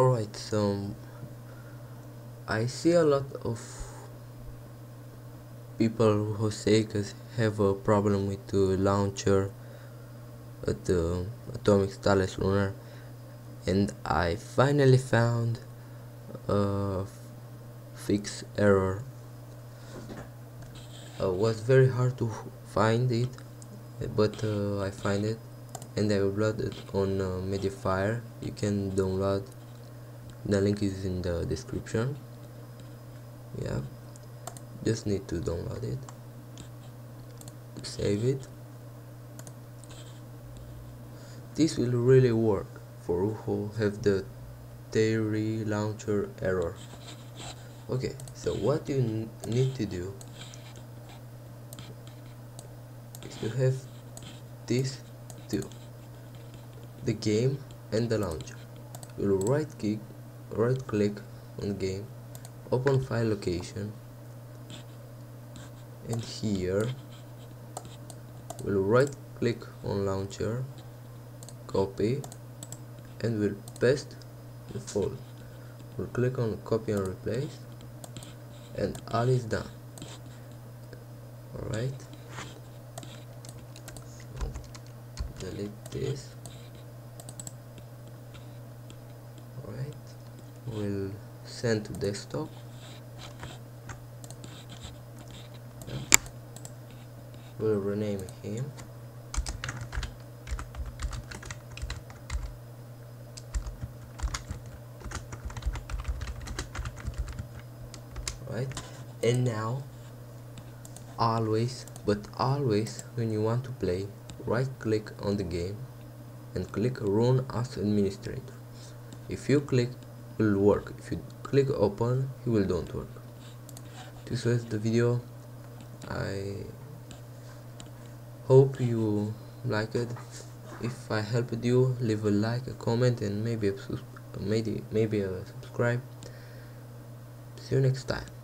Alright, so I see a lot of people who say cause have a problem with the launcher at the Atomix Tales Runner and I finally found a fix error. It was very hard to find it but uh, I find it and I uploaded it on uh, Mediafire you can download the link is in the description. Yeah. Just need to download it. Save it. This will really work for who have the Terry launcher error. Okay so what you need to do is you have these two the game and the launcher. You'll right click right click on game open file location and here we'll right click on launcher copy and we'll paste the folder. We'll click on copy and replace and all is done. Alright. So delete this will send to desktop. We'll rename him. Right. And now always but always when you want to play right click on the game and click run as administrator. If you click will work. If you click open it will don't work. This was the video. I hope you like it. If I helped you leave a like a comment and maybe a maybe maybe a subscribe. See you next time